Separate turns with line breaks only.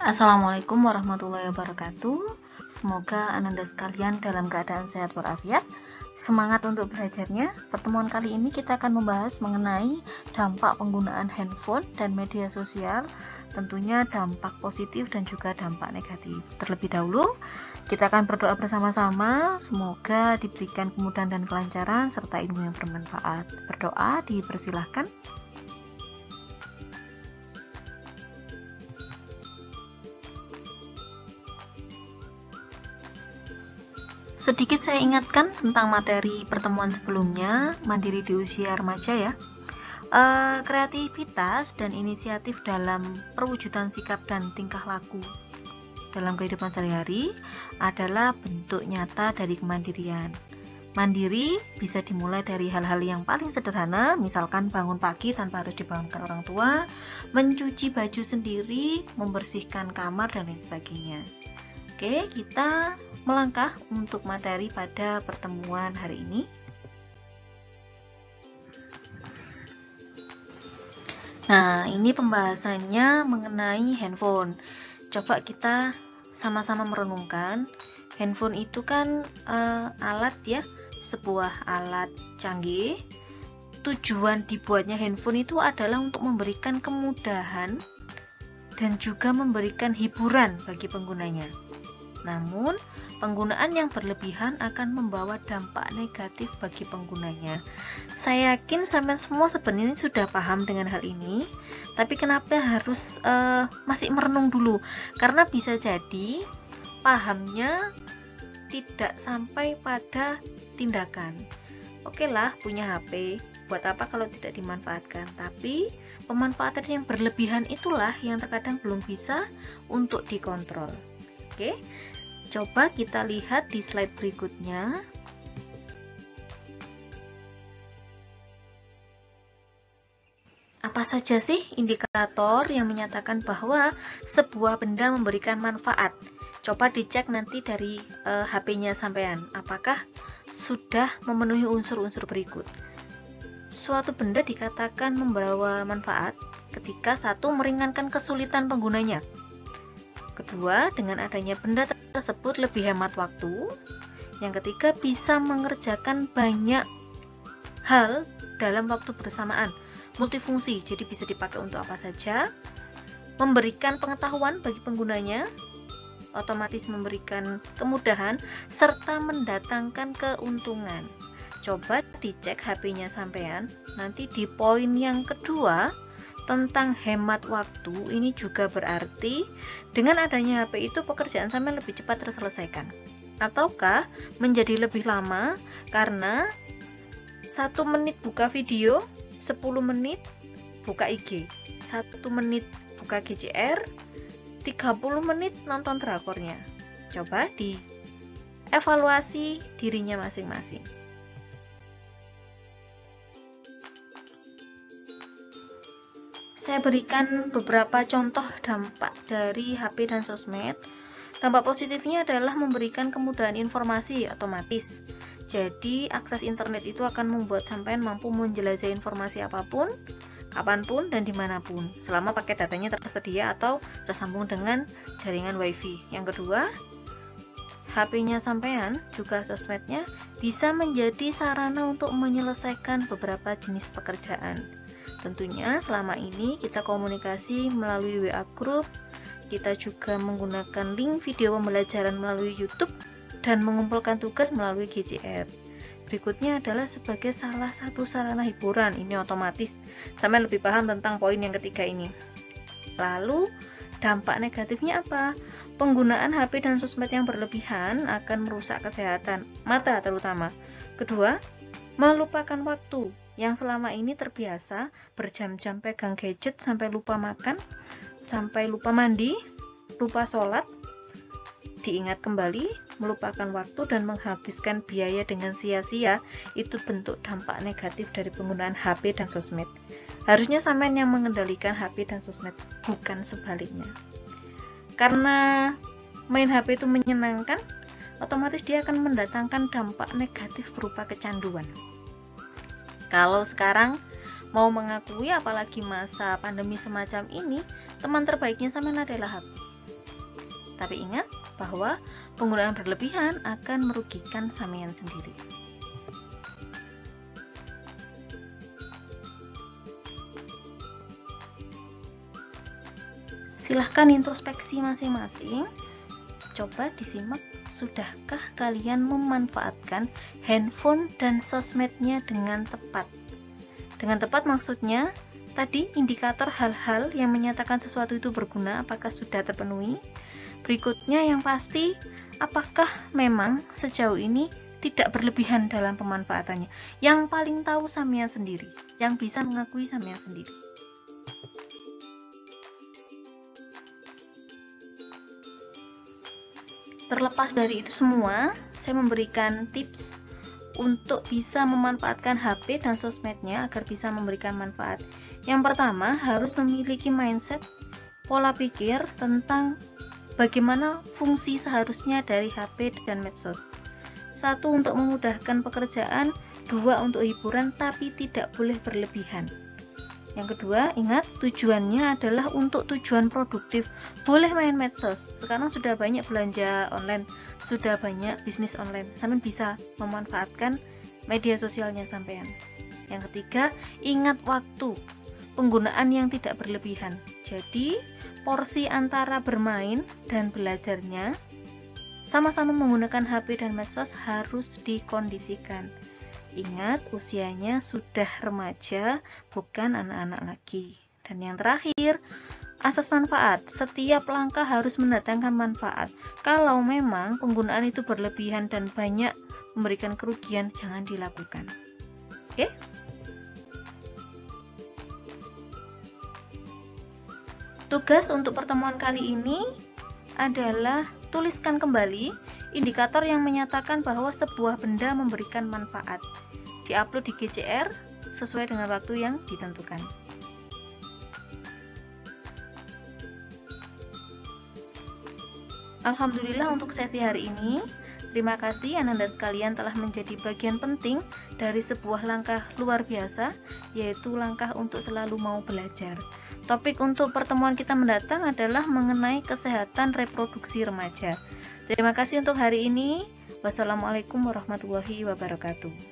Assalamualaikum warahmatullahi wabarakatuh. Semoga Ananda sekalian dalam keadaan sehat walafiat. Semangat untuk belajarnya. Pertemuan kali ini kita akan membahas mengenai dampak penggunaan handphone dan media sosial. Tentunya dampak positif dan juga dampak negatif. Terlebih dahulu, kita akan berdoa bersama-sama. Semoga diberikan kemudahan dan kelancaran serta ilmu yang bermanfaat. Berdoa dipersilahkan. Sedikit saya ingatkan tentang materi pertemuan sebelumnya, mandiri di usia remaja ya. E, kreativitas dan inisiatif dalam perwujudan sikap dan tingkah laku dalam kehidupan sehari-hari adalah bentuk nyata dari kemandirian. Mandiri bisa dimulai dari hal-hal yang paling sederhana, misalkan bangun pagi tanpa harus dibangunkan orang tua, mencuci baju sendiri, membersihkan kamar, dan lain sebagainya. Oke, kita melangkah untuk materi pada pertemuan hari ini. Nah, ini pembahasannya mengenai handphone. Coba kita sama-sama merenungkan. Handphone itu kan uh, alat ya, sebuah alat canggih. Tujuan dibuatnya handphone itu adalah untuk memberikan kemudahan dan juga memberikan hiburan bagi penggunanya. Namun, penggunaan yang berlebihan akan membawa dampak negatif bagi penggunanya. Saya yakin sampai semua sebenarnya sudah paham dengan hal ini, tapi kenapa harus uh, masih merenung dulu? Karena bisa jadi pahamnya tidak sampai pada tindakan. Oke lah, punya HP, buat apa kalau tidak dimanfaatkan? Tapi pemanfaatan yang berlebihan itulah yang terkadang belum bisa untuk dikontrol. Oke, coba kita lihat di slide berikutnya. Apa saja sih indikator yang menyatakan bahwa sebuah benda memberikan manfaat? Coba dicek nanti dari uh, eh, HP-nya sampean, apakah sudah memenuhi unsur-unsur berikut. Suatu benda dikatakan membawa manfaat ketika satu meringankan kesulitan penggunanya. Kedua, dengan adanya benda tersebut lebih hemat waktu. Yang ketiga, bisa mengerjakan banyak hal dalam waktu bersamaan. Multifungsi, jadi bisa dipakai untuk apa saja. Memberikan pengetahuan bagi penggunanya, otomatis memberikan kemudahan, serta mendatangkan keuntungan. Coba dicek HP-nya sampean, nanti di poin yang kedua, tentang hemat waktu ini juga berarti dengan adanya HP itu pekerjaan sampai lebih cepat terselesaikan. Ataukah menjadi lebih lama karena satu menit buka video 10 menit buka IG satu menit buka GCR 30 menit nonton drakornya. Coba di evaluasi dirinya masing-masing saya berikan beberapa contoh dampak dari HP dan sosmed. Dampak positifnya adalah memberikan kemudahan informasi otomatis. Jadi, akses internet itu akan membuat sampean mampu menjelajah informasi apa pun, kapan pun, dan di mana pun, selama pakai datanya tersedia atau tersambung dengan jaringan WiFi. Yang kedua, HP-nya sampean, juga sosmednya, bisa menjadi sarana untuk menyelesaikan beberapa jenis pekerjaan Tentunya selama ini kita komunikasi melalui WA group, kita juga menggunakan link video pembelajaran melalui YouTube dan mengumpulkan tugas melalui GCR. Berikutnya adalah sebagai salah satu sarana hiburan. Ini otomatis sama lebih paham tentang poin yang ketiga ini. Lalu dampak negatifnya apa? Penggunaan HP dan sosmed yang berlebihan akan merusak kesehatan mata terutama. Kedua, melupakan waktu yang selama ini terbiasa berjam-jam pegang gadget sampai lupa makan, sampai lupa mandi, lupa sholat, diingat kembali, melupakan waktu dan menghabiskan biaya dengan sia-sia, itu bentuk dampak negatif dari penggunaan HP dan sosmed. Harusnya sampean yang mengendalikan HP dan sosmed, bukan sebaliknya. Karena main HP itu menyenangkan, otomatis dia akan mendatangkan dampak negatif berupa kecanduan. Kalau sekarang mau mengakui apalagi masa pandemi semacam ini, teman terbaiknya sama adalah HP. Tapi ingat bahwa penggunaan berlebihan akan merugikan sampean sendiri. Silahkan introspeksi masing-masing. Coba disimak, sudahkah kalian memanfaatkan handphone dan sosmednya dengan tepat? Dengan tepat maksudnya, tadi indikator hal-hal yang menyatakan sesuatu itu berguna apakah sudah terpenuhi? Berikutnya yang pasti, apakah memang sejauh ini tidak berlebihan dalam pemanfaatannya? Yang paling tahu samia sendiri, yang bisa mengakui samia sendiri. Terlepas dari itu semua, saya memberikan tips untuk bisa memanfaatkan HP dan sosmednya agar bisa memberikan manfaat. Yang pertama, harus memiliki mindset pola pikir tentang bagaimana fungsi seharusnya dari HP dan medsos. Satu untuk memudahkan pekerjaan, dua untuk hiburan tapi tidak boleh berlebihan. Yang kedua, ingat tujuannya adalah untuk tujuan produktif. Boleh main medsos. Sekarang sudah banyak belanja online, sudah banyak bisnis online. Sampean bisa memanfaatkan media sosialnya sampean. Yang ketiga, ingat waktu. Penggunaan yang tidak berlebihan. Jadi, porsi antara bermain dan belajarnya sama-sama menggunakan HP dan medsos harus dikondisikan. Ingat, usianya sudah remaja, bukan anak-anak lagi. Dan yang terakhir, asas manfaat. Setiap langkah harus mendatangkan manfaat. Kalau memang penggunaan itu berlebihan dan banyak memberikan kerugian, jangan dilakukan. Oke? Tugas untuk pertemuan kali ini adalah tuliskan kembali indikator yang menyatakan bahwa sebuah benda memberikan manfaat. Diupload di GCR sesuai dengan waktu yang ditentukan. Alhamdulillah untuk sesi hari ini. Terima kasih Ananda sekalian telah menjadi bagian penting dari sebuah langkah luar biasa, yaitu langkah untuk selalu mau belajar. Topik untuk pertemuan kita mendatang adalah mengenai kesehatan reproduksi remaja. Terima kasih untuk hari ini. Wassalamualaikum warahmatullahi wabarakatuh.